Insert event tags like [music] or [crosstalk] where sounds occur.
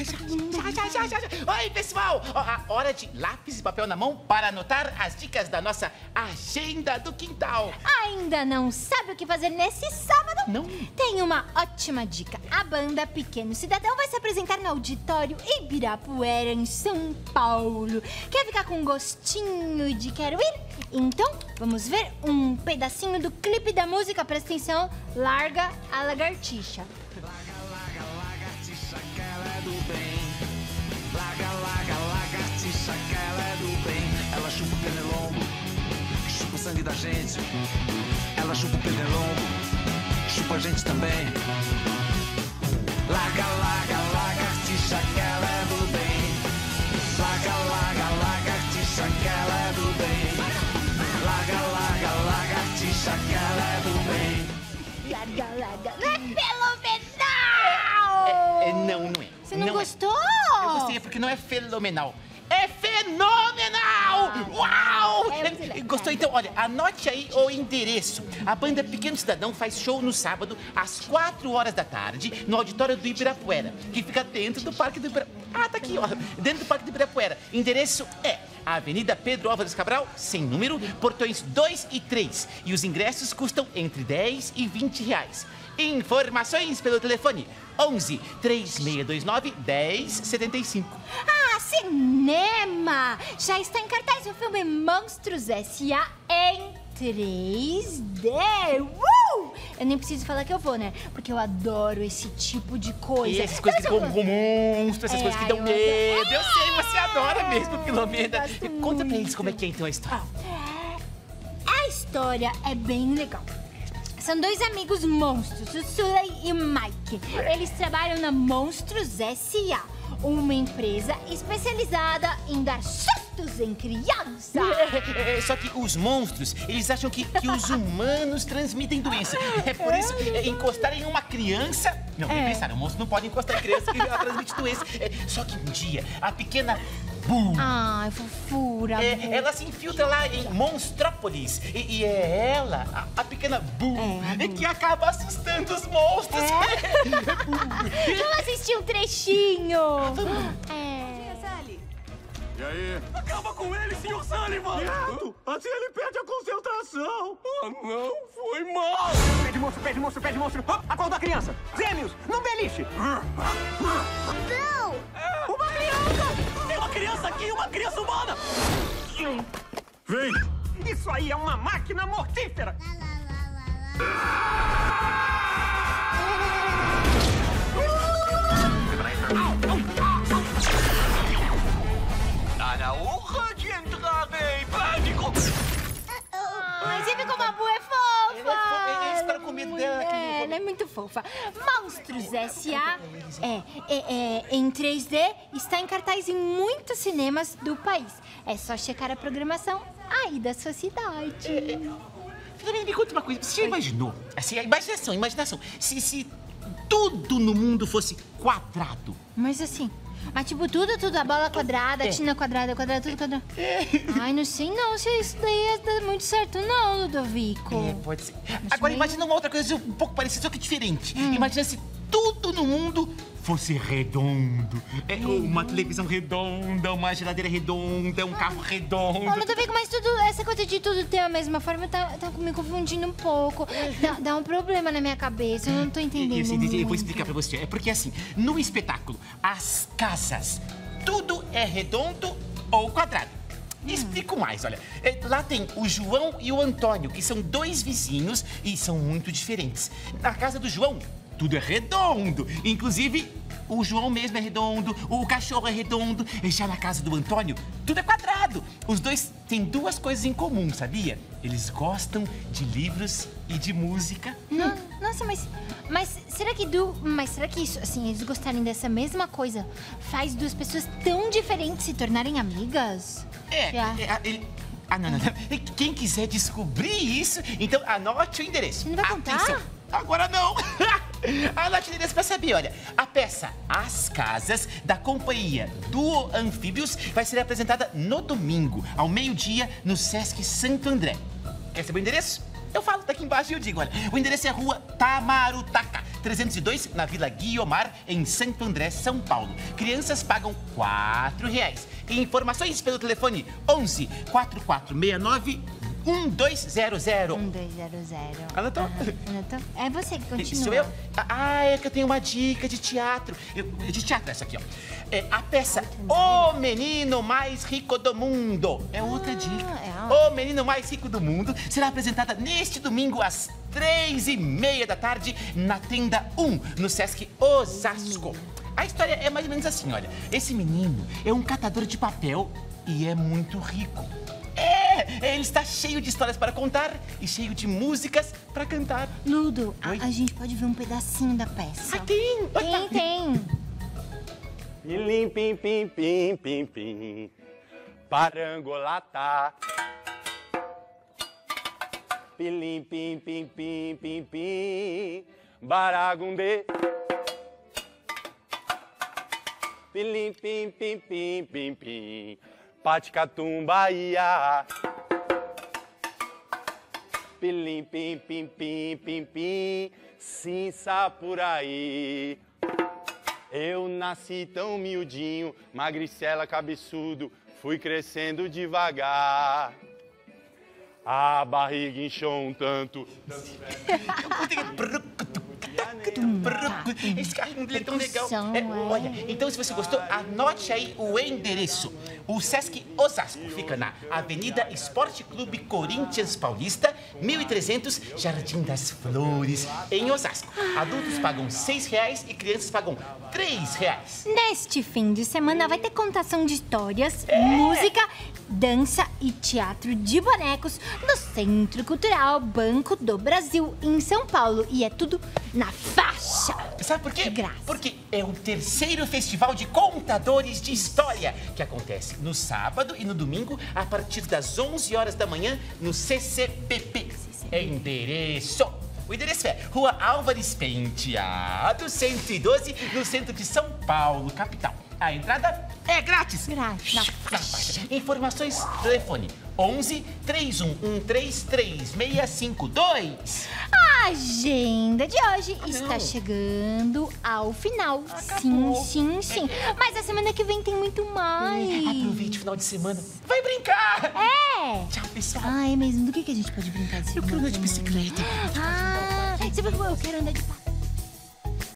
Oi, pessoal! A hora de lápis e papel na mão para anotar as dicas da nossa agenda do quintal. Ainda não sabe o que fazer nesse sábado? Não. Tem uma ótima dica. A banda Pequeno Cidadão vai se apresentar no auditório Ibirapuera, em São Paulo. Quer ficar com gostinho de quero ir? Então, vamos ver um pedacinho do clipe da música. Presta atenção. Larga a lagartixa. lagartixa que ela é do bem. Larga, larga, lagartixa que ela é do bem. Ela chupa o pernilongo, chupa o sangue da gente. Ela chupa o pernilongo, chupa a gente também. Larga, larga, lagartixa que ela é do bem. Larga, larga, lagartixa que ela é do bem. Larga, larga, lagartixa que ela é do bem. Larga, larga. Não é fenomenal! É, não, não é. Você não, é. gostou? Eu gostei, é porque não é fenomenal. É fenomenal! Uau! é muito legal. Gostou? Então, olha, anote aí o endereço. A banda Pequeno Cidadão faz show no sábado, às 4 horas da tarde, no auditório do Ibirapuera, que fica dentro do Parque do Ibirapuera. Ah, tá aqui, ó. Dentro do Parque do Ibirapuera. Endereço é Avenida Pedro Álvares Cabral, sem número, portões 2 e 3. E os ingressos custam entre 10 e 20 reais. Informações pelo telefone 11 3629 1075. Ah, cinema! Já está em cartaz o filme Monstros S.A. em 3D. Uh! Eu nem preciso falar que eu vou, né? Porque eu adoro esse tipo de coisa. E essas coisas que essa coisa? monstro, essas É, coisas que dão eu medo. Eu sei, você adora mesmo, Filomena. Conta pra eles como é que é então a história. A história é bem legal. São dois amigos monstros, o Sully e o Mike. Eles trabalham na Monstros S.A., uma empresa especializada em dar em crianças. [laughs] É, é, só que os monstros, eles acham que, que os humanos transmitem doença. É por isso, é, encostar em uma criança... Não, É. é. pensaram, o monstro não pode encostar em criança que ela transmite doença. É, só que um dia, a pequena Boo... Ai, fofura. É, Boo. ela se infiltra lá em Monstrópolis. E, e é ela, a, a pequena Boo, É, é, que acaba assustando os monstros. [laughs] Vamos assistir um trechinho. É. E aí? Acaba com ele, senhor Sullivan! Quieto! Assim ele perde a concentração! Ah, não! Foi mal! Pé de monstro, pé de monstro, pé de monstro. Acorda a criança. Gêmeos, não beliche. Uma criança! Tem uma criança aqui, uma criança humana! Vem! Isso aí é uma máquina mortífera. Tá Ai, você vê como a Bu é fofa. Ela é fofa, eles ficaram com medo dela, É, ela é muito fofa. Monstros S.A. É, é, é, em 3D está em cartaz em muitos cinemas do país. É só checar a programação aí da sua cidade. Filomena, me conta uma coisa. Você já imaginou? Assim, a imaginação, a imaginação. Se, se tudo no mundo fosse quadrado. Mas assim, mas tipo, tudo, tudo, a bola quadrada, a É. tina quadrada, quadrada, tudo quadrado. Ai, não sei não se isso daí ia dar muito certo não, Ludovico. É, pode ser. Agora imagina uma outra coisa um pouco parecida, só que diferente. Hum. Imagina se tudo no mundo fosse redondo. É, Hum. uma televisão redonda, uma geladeira redonda, um carro redondo. Ô, Ludovico, mas tudo, essa coisa de tudo ter a mesma forma tá, tá me confundindo um pouco. Dá, dá um problema na minha cabeça, eu não tô entendendo Eu, dizer, eu vou explicar pra você. É porque assim, no espetáculo, as casas, tudo é redondo ou quadrado. Explico mais, olha. É, Lá tem o João e o Antônio, que são dois vizinhos e são muito diferentes. Na casa do João, tudo é redondo. Inclusive, o João mesmo é redondo, o cachorro é redondo. E já na casa do Antônio, tudo é quadrado. Os dois têm duas coisas em comum, sabia? Eles gostam de livros e de música. No- nossa, mas, mas será que du, mas será que isso, assim, eles gostarem dessa mesma coisa faz duas pessoas tão diferentes se tornarem amigas? É, Já. é, a- ele... Ah, não, não, não. Quem quiser descobrir isso, então anote o endereço. Não vai contar? Atenção. Agora não. o endereço pra saber, olha. A peça As Casas, da companhia Duo Anfíbios, vai ser apresentada no domingo, ao meio-dia, no Sesc Santo André. Quer saber o endereço? Eu falo daqui embaixo e eu digo, olha. O endereço é Rua Tamarutaca, 302, na Vila Guiomar, em Santo André, São Paulo. Crianças pagam R$ reais. E informações pelo telefone 11 4469 1200. 1200. Anotou? Aham, Anotou? É você que continua. Sou eu? Ah, é que eu tenho uma dica de teatro. Eu- de teatro, essa aqui, ó. É a peça O Menino Mais Rico do Mundo. É outra dica. é O Menino Mais Rico do Mundo será apresentada neste domingo às três e meia da tarde na tenda 1, no Sesc Osasco. A história é mais ou menos assim, olha. Esse menino é um catador de papel e é muito rico. Ele está cheio de histórias para contar e cheio de músicas para cantar. Ludo, a, a gente pode ver um pedacinho da peça. Ah, tem! Tem, tem. Pilim, pim, pim, pim, pim, pim. Parangolata. Pilim, pim, pim, pim, pim, pim. Baragundê. Pilim, pim, pim, pim, pim, pim. Paticatum, Bahia. Pilim, pim, pim, pim, pim, pim. Sim, Sapuraí. Eu nasci tão miudinho, magricela, cabeçudo, fui crescendo devagar. A barriga inchou um tanto. [laughs] Esse carrinho dele é tão legal. É, é. olha, então se você gostou, anote aí o endereço. O Sesc Osasco fica na Avenida Esporte Clube Corinthians Paulista, 1300, Jardim das Flores, em Osasco. Adultos pagam 6 reais e crianças pagam R$ 3 reais. Neste fim de semana vai ter contação de histórias, música, dança e teatro de bonecos no Centro Cultural Banco do Brasil, em São Paulo. E é tudo na faixa. Sabe por quê? De graça. Porque é o terceiro festival de contadores de história que acontece no sábado e no domingo a partir das 11 horas da manhã no CCBP. Endereço. O endereço é Rua Álvares Penteado, 112, no centro de São Paulo, capital. A entrada é grátis. Grátis. Informações, telefone 11 3113 3652. A agenda de hoje está não. chegando ao final. Sim, sim, sim. Mas a semana que vem tem muito mais. Aproveite o final de semana. Vai brincar! É. Tchau, pessoal. Ah, é mesmo. Do que, que a gente pode brincar? Eu quero andar de bicicleta. Ah, você vai eu quero andar de patins.